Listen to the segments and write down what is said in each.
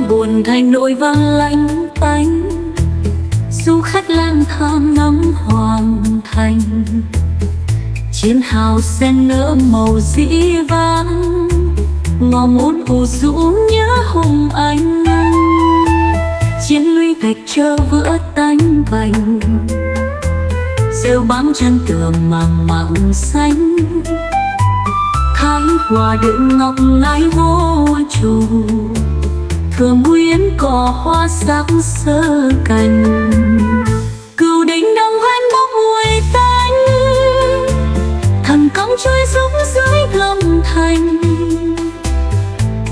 buồn thành nỗi vang lạnh tanh. Du khách lang thang ngắm hoàng thành. Chiến hào sen nở màu dĩ vãng. Ngò muốn u rũ nhớ hùng anh. Chiến lũy gạch trơ vỡ tanh bành rêu bám chân tường màng mặng xanh. Thái hòa đựng ngọc lái vô chủ thừa nguyên cỏ hoa sắc sơ cành. Cừu đình đồng hoen bốc mùi tanh. Thần công trôi xuống dưới gầm thành.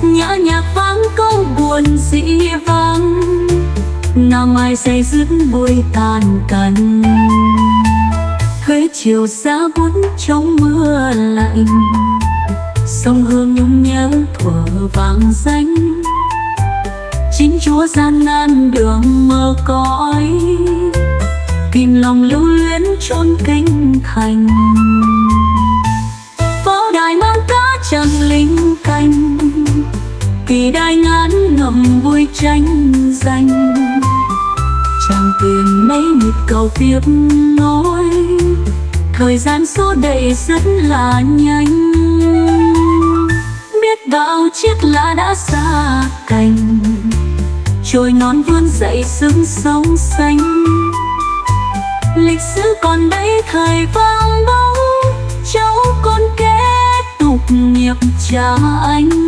Nhã nhạc vang câu buồn dĩ vang. Nàng ai say dứt bụi tàn cành. Huế chiều xa buốt trong mưa lạnh. Sông hương nhung nhớ thuở vàng danh chúa gian nan đường mơ cõi, kìm lòng lưu luyến chốn kinh thành. Võ đài mang cá chẳng linh canh kỳ đai ngán ngầm vui tranh danh chàng tiền mấy nhịp cầu tiếp nối, thời gian số đầy rất là nhanh. Biết bao chiếc lá đã xa cành trôi non vươn dậy sương sống xanh. Lịch sử còn đây thời vang bóng cháu con kết tục nghiệp cha anh.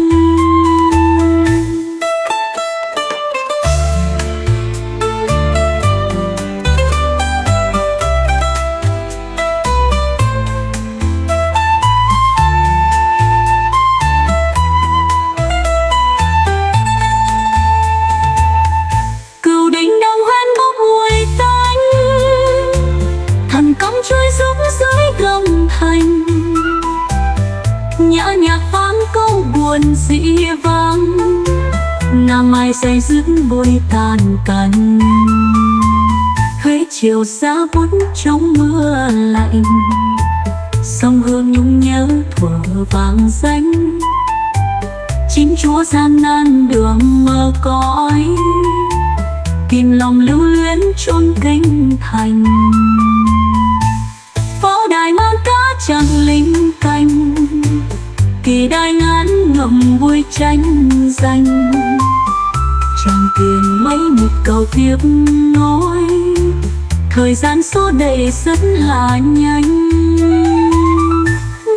Thanh nhã nhạc vang câu buồn dị vang nàng mai say dứt bôi tàn cành. Huế chiều xa buốt trong mưa lạnh, sông hương nhung nhớ thuở vàng danh. Chính chúa gian nan đường mơ cõi kìm lòng lưu luyến chôn kinh thành trăng linh canh, kỳ đai ngán ngậm vui tranh danh chẳng tiền mấy một cầu tiếp nối thời gian số đầy rất là nhanh.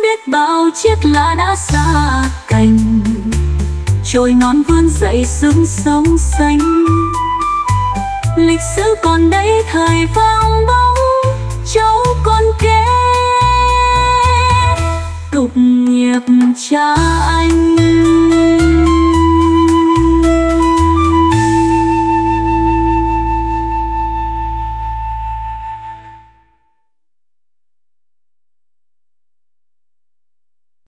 Biết bao chiếc lá đã xa cành, trôi non vươn dậy sương sống xanh. Lịch sử còn đây, thời vang bóng cha